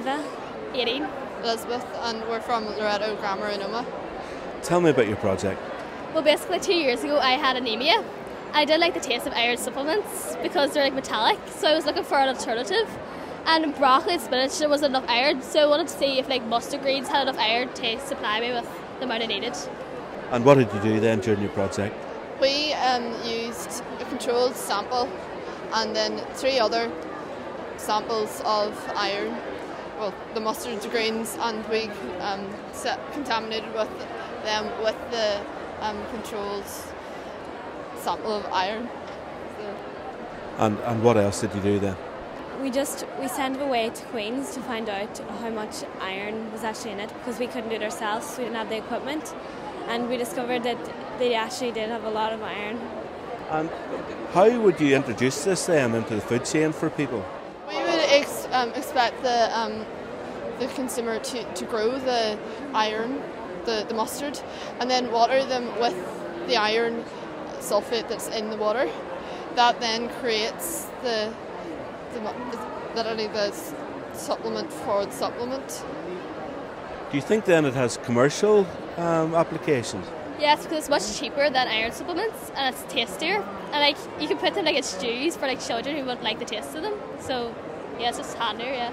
Eva. 18. Elizabeth, and we're from Loreto Grammar in Omagh. Tell me about your project. Well, basically, two years ago, I had anemia. I did like the taste of iron supplements because they're like metallic, so I was looking for an alternative. And broccoli and spinach, there wasn't enough iron, so I wanted to see if like mustard greens had enough iron to supply me with the amount I needed. And what did you do then during your project? We um, used a controlled sample and then three other samples of iron, well, the mustard greens, and we um, contaminated with them with the um, controlled sample of iron. So And, and what else did you do then? We just we sent it away to Queens to find out how much iron was actually in it because we couldn't do it ourselves. We didn't have the equipment, and we discovered that they actually did have a lot of iron. And how would you introduce this then into the food chain for people? We would ex- um, expect the um, the consumer to, to grow the iron, the, the mustard, and then water them with the iron sulfate that's in the water. That then creates the, the, the literally the supplement for the supplement. Do you think then it has commercial um, applications? Yes, because it's much cheaper than iron supplements and it's tastier. And like you can put them like in stews for like children who won't like the taste of them. So yeah, it's just. Yeah.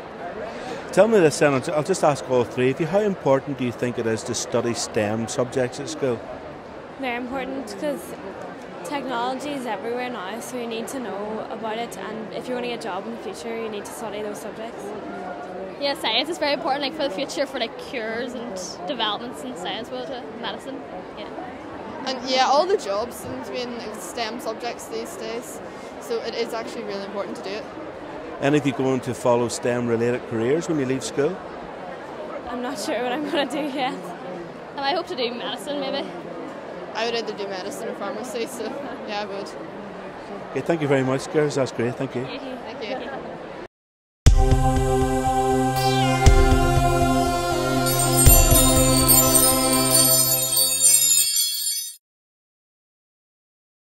Tell me this then, I'll just ask all three of you, how important do you think it is to study STEM subjects at school? Very important because technology is everywhere now, so you need to know about it. And if you want to get a job in the future, you need to study those subjects. Yeah, science is very important like for the future for like cures and developments in science world, uh, medicine. Yeah. And yeah, all the jobs seem to be in STEM subjects these days, so it is actually really important to do it. Any of you going to follow STEM related careers when you leave school? I'm not sure what I'm going to do yet. And I hope to do medicine maybe. I would either do medicine or pharmacy, so yeah, I would. Okay, thank you very much, girls. That's great. Thank you. Thank you. Thank you.